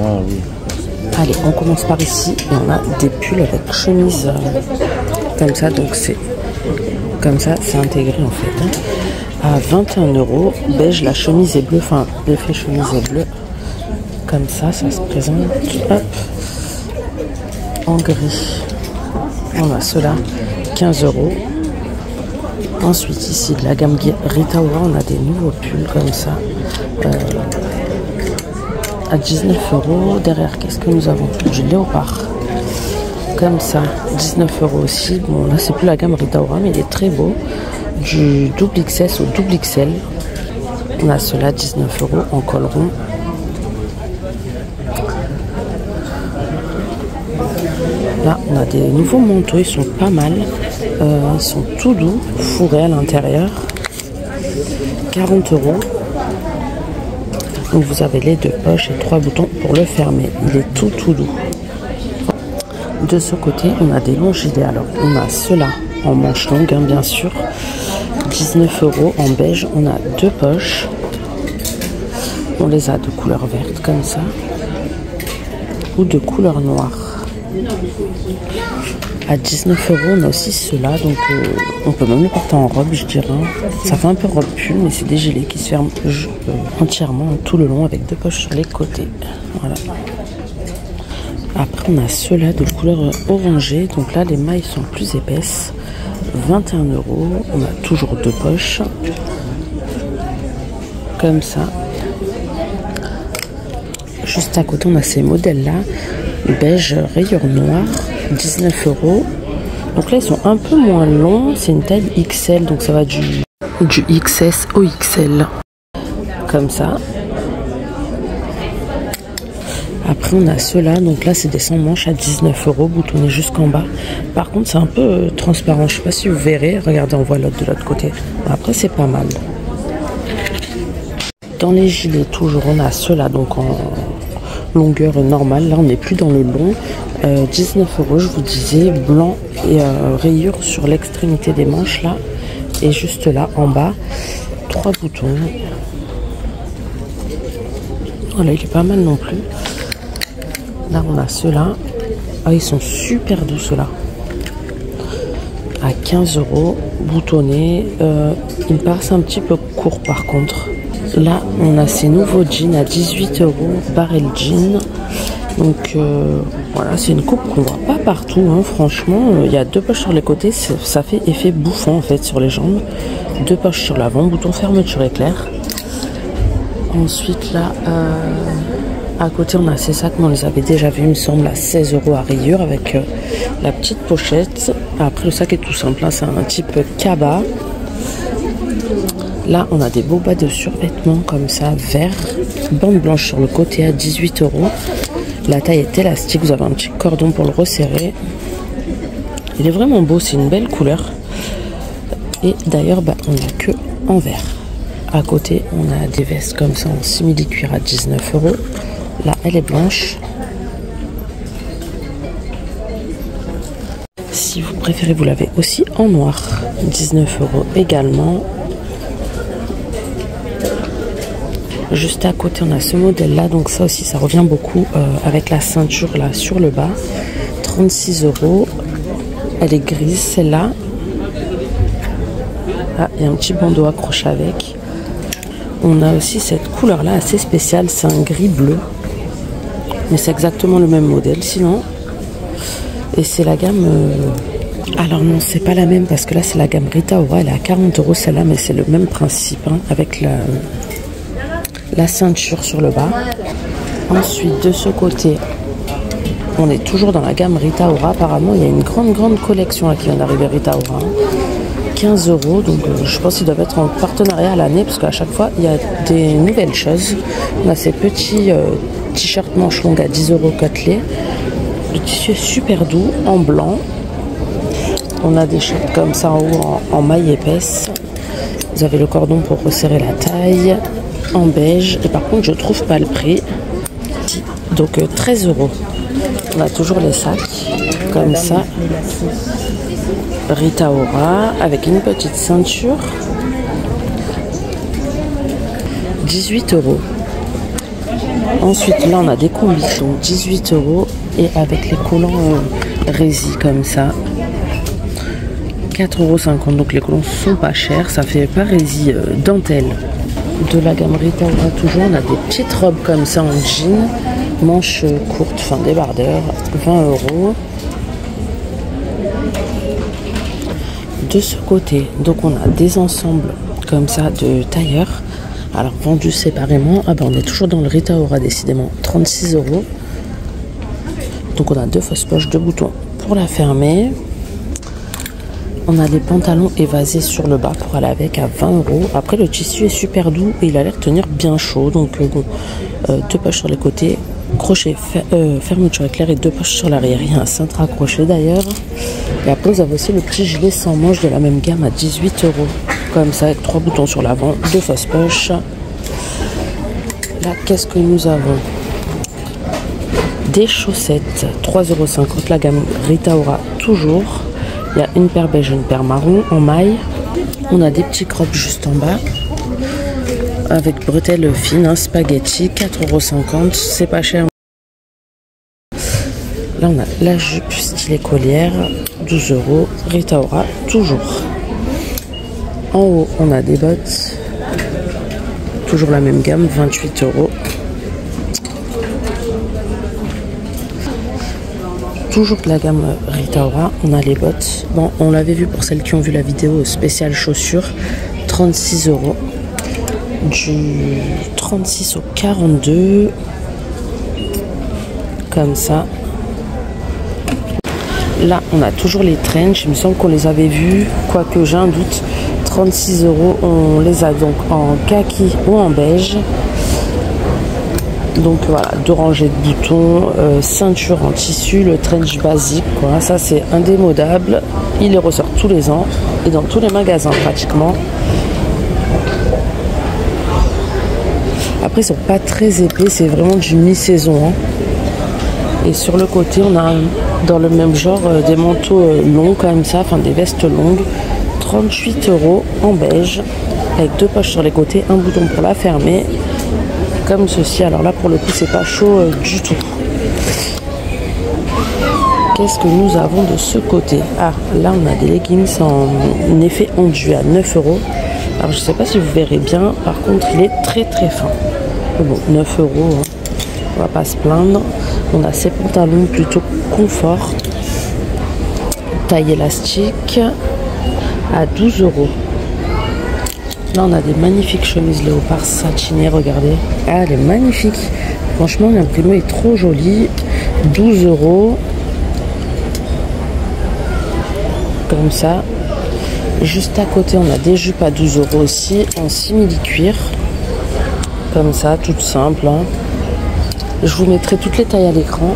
Ah. Allez, on commence par ici et on a des pulls avec chemise comme ça, donc c'est comme ça, c'est intégré en fait. hein. À 21 euros, beige, la chemise est bleue, enfin l'effet chemise est bleu. Comme ça, ça se présente. En gris. On a cela, 15 euros. Ensuite, ici, de la gamme Rita Ora, on a des nouveaux pulls comme ça. Euh, à 19 euros. Derrière, qu'est-ce que nous avons Du léopard? Comme ça, 19 euros aussi. Bon, là, c'est plus la gamme Rita Ora, mais il est très beau. Du double XS au double XL. On a cela, 19 euros en col. Là, on a des nouveaux manteaux, ils sont pas mal. Euh, ils sont tout doux, fourrés à l'intérieur. 40 euros. Donc vous avez les deux poches et trois boutons pour le fermer. Il est tout tout doux. De ce côté, on a des longs gilets. Alors, on a ceux-là en manche longue, hein, bien sûr. 19 euros en beige. On a deux poches. On les a de couleur verte comme ça. Ou de couleur noire. À 19 euros, on a aussi ceux-là, donc euh, on peut même les porter en robe, je dirais. Ça fait un peu robe pull, mais c'est des gilets qui se ferment je- euh, entièrement tout le long avec deux poches sur les côtés. Voilà. Après, on a ceux-là de couleur orangée, donc là, les mailles sont plus épaisses. 21 euros, on a toujours deux poches. Comme ça. Juste à côté, on a ces modèles-là, beige rayure noire, 19 euros. Donc là, ils sont un peu moins longs. C'est une taille XL, donc ça va du, du XS au XL. Comme ça. Après, on a ceux-là. Donc là, c'est des sans manches à 19 euros, boutonnés jusqu'en bas. Par contre, c'est un peu euh, transparent. Je sais pas si vous verrez. Regardez, on voit l'autre de l'autre côté. Après, c'est pas mal. Dans les gilets, toujours, on a ceux-là, donc en longueur normale. Là, on n'est plus dans le long. Euh, 19 euros, je vous disais, blanc et euh, rayure sur l'extrémité des manches, là. Et juste là, en bas, trois boutons. Voilà, il est pas mal non plus. Là, on a ceux-là. Ah, ils sont super doux, ceux-là. À 15 euros, boutonnés. Euh, me paraissent un petit peu courts, par contre. Là, on a ces nouveaux jeans à 18 euros, barrel jean. Donc euh, voilà, c'est une coupe qu'on voit pas partout, hein, franchement. Euh, Il y a deux poches sur les côtés, ça fait effet bouffant en fait sur les jambes. Deux poches sur l'avant, bouton fermeture éclair. Ensuite là, euh, à côté on a ces sacs, on les avait déjà vus, il me semble, à 16 euros à rayure avec la petite pochette. Après le sac est tout simple, hein, c'est un type cabas. Là, on a des beaux bas de survêtement comme ça, vert, bande blanche sur le côté à 18 euros. La taille est élastique, vous avez un petit cordon pour le resserrer. Il est vraiment beau, c'est une belle couleur. Et d'ailleurs, bah, on n'a que en vert. À côté, on a des vestes comme ça en simili-cuir à 19 euros. Là, elle est blanche. Si vous préférez, vous l'avez aussi en noir. 19 euros également. Juste à côté, on a ce modèle-là. Donc ça aussi, ça revient beaucoup euh, avec la ceinture là sur le bas. 36 euros. Elle est grise, celle-là. Ah, il y a un petit bandeau accroché avec. On a aussi cette couleur-là assez spéciale. C'est un gris bleu. Mais c'est exactement le même modèle sinon. Et c'est la gamme... euh, Alors non, c'est pas la même parce que là, c'est la gamme Rita Ora. Elle est à 40 euros celle-là, mais c'est le même principe. hein, avec la la ceinture sur le bas. Ensuite, de ce côté, on est toujours dans la gamme Rita Ora. Apparemment, il y a une grande, grande collection là, qui vient d'arriver Rita Ora. 15 euros, donc euh, je pense qu'ils doivent être en partenariat à l'année parce qu'à chaque fois, il y a des nouvelles choses. On a ces petits euh, t-shirts manches longues à 10 euros côtelés. Le tissu est super doux, en blanc. On a des shirts comme ça en haut en, en maille épaisse. Vous avez le cordon pour resserrer la taille en beige. Et par contre, je trouve pas le prix. Donc euh, 13 euros. On a toujours les sacs comme ça. Rita Ora avec une petite ceinture. 18 euros. Ensuite, là, on a des combis, donc 18 euros. Et avec les collants euh, comme ça, 4,50 euros. Donc les collants sont pas chers. Ça fait pas rési euh, dentelle. De la gamme Rita toujours, on a des petites robes comme ça en jean, manches courtes, enfin débardeurs, 20 euros. De ce côté, donc on a des ensembles comme ça de tailleurs alors vendu séparément, ah ben on est toujours dans le Rita Ora décidément, 36 euros. Donc on a deux fausses poches, deux boutons pour la fermer. On a des pantalons évasés sur le bas pour aller avec à 20 euros. Après le tissu est super doux et il a l'air de tenir bien chaud. Donc euh, bon, euh, deux poches sur les côtés, crochet, euh, fermeture éclair et deux poches sur l'arrière. Il y a un cintre accroché d'ailleurs. Et après vous avez aussi le petit gilet sans manche de la même gamme à 18 euros comme ça trois boutons sur l'avant, deux fausses poches. Là, qu'est-ce que nous avons? Des chaussettes, 3,50€, la gamme Rita Ora toujours. Il y a une paire beige, une paire marron en maille. On a des petits crops juste en bas. Avec bretelles fines, un spaghetti, 4,50€, c'est pas cher. Là, on a la jupe style collière, 12 euros. Rita Ora, toujours. En haut, on a des bottes. Toujours la même gamme, 28 euros. Toujours de la gamme On a les bottes. Bon, on l'avait vu pour celles qui ont vu la vidéo spéciale chaussures, 36 euros. Du 36 au 42. Comme ça. Là, on a toujours les trench. Il me semble qu'on les avait vus, quoique j'ai un doute. 36 euros. On les a donc en kaki ou en beige. Donc voilà, deux rangées de boutons, euh, ceinture en tissu, le trench basique, quoi. Ça c'est indémodable. Il les ressort tous les ans et dans tous les magasins pratiquement. Après, ils sont pas très épais, c'est vraiment du mi-saison. Hein. Et sur le côté, on a dans le même genre euh, des manteaux euh, longs comme ça, enfin des vestes longues. 38 euros en beige avec deux poches sur les côtés, un bouton pour la fermer comme ceci. Alors là pour le coup c'est pas chaud euh, du tout. Qu'est-ce que nous avons de ce côté? Ah là on a des leggings en effet enduit à 9 euros. Alors je sais pas si vous verrez bien, par contre il est très très fin. Bon 9 euros, hein. on va pas se plaindre. On a ces pantalons plutôt confort, taille élastique, à 12 euros. Là, on a des magnifiques chemises léopard satinées, regardez. Ah, elle est magnifique. Franchement, l'imprimé est trop joli. 12 euros. Comme ça. Juste à côté, on a des jupes à 12 euros aussi, en simili-cuir. Comme ça, toute simple. Hein. Je vous mettrai toutes les tailles à l'écran.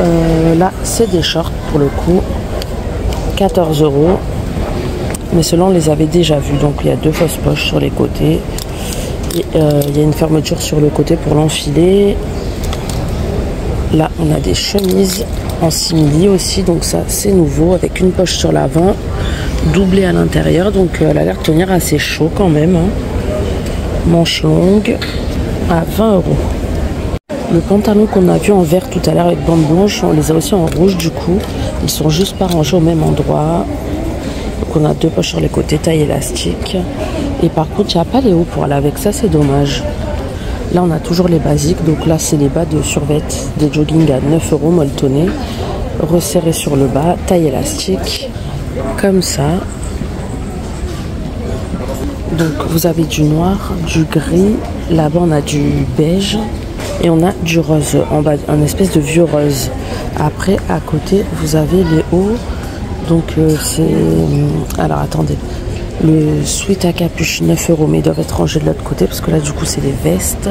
Euh, là, c'est des shorts pour le coup. 14 euros mais ceux-là on les avait déjà vus donc il y a deux fausses poches sur les côtés euh, il y a une fermeture sur le côté pour l'enfiler là on a des chemises en simili aussi donc ça c'est nouveau avec une poche sur l'avant doublée à l'intérieur donc euh, elle a l'air de tenir assez chaud quand même hein. manche longue à 20 euros le pantalon qu'on a vu en vert tout à l'heure avec bande blanche, on les a aussi en rouge du coup. Ils sont juste pas rangés au même endroit. On a deux poches sur les côtés, taille élastique. Et par contre, il n'y a pas les hauts pour aller avec ça, c'est dommage. Là, on a toujours les basiques. Donc là, c'est les bas de survêt des jogging à 9 euros molletonnés. Resserrés sur le bas, taille élastique. Comme ça. Donc vous avez du noir, du gris. Là-bas, on a du beige. Et on a du rose en bas, un espèce de vieux rose. Après, à côté, vous avez les hauts donc euh, c'est... Euh, alors attendez. Le sweat à capuche 9 euros mais ils doivent être rangés de l'autre côté parce que là du coup c'est les vestes.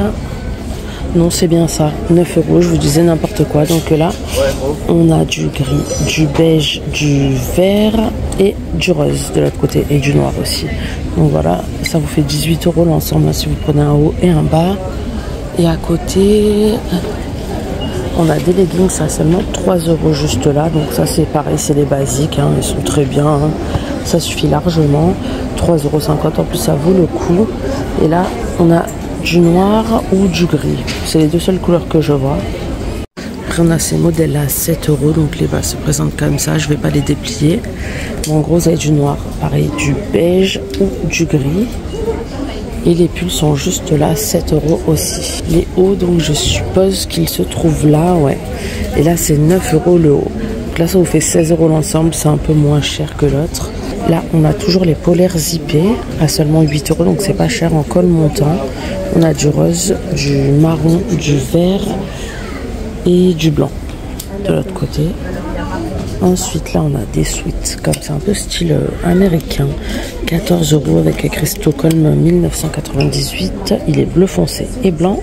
Non c'est bien ça. 9 euros, je vous disais n'importe quoi. Donc là on a du gris, du beige, du vert et du rose de l'autre côté et du noir aussi. Donc voilà, ça vous fait 18 euros l'ensemble si vous prenez un haut et un bas. Et à côté, on a des leggings à seulement 3 euros juste là. Donc ça c'est pareil, c'est les basiques. Hein. ils sont très bien. Hein. Ça suffit largement. 3,50 euros. En plus ça vaut le coup. Et là on a du noir ou du gris. C'est les deux seules couleurs que je vois. Après, on a ces modèles-là à 7 euros. Donc, les bas se présentent comme ça. Je vais pas les déplier. En gros, vous avez du noir. Pareil, du beige ou du gris. Et les pulls sont juste là, à 7 euros aussi. Les hauts, donc je suppose qu'ils se trouvent là, ouais. Et là, c'est 9 euros le haut. Donc là, ça vous fait 16 euros l'ensemble. C'est un peu moins cher que l'autre. Là, on a toujours les polaires zippés à seulement 8 euros, donc c'est pas cher en col montant. On a du rose, du marron, du vert et du blanc de l'autre côté. Ensuite, là, on a des suites comme c'est un peu style euh, américain. 14 euros avec écrit Stockholm 1998. Il est bleu foncé et blanc.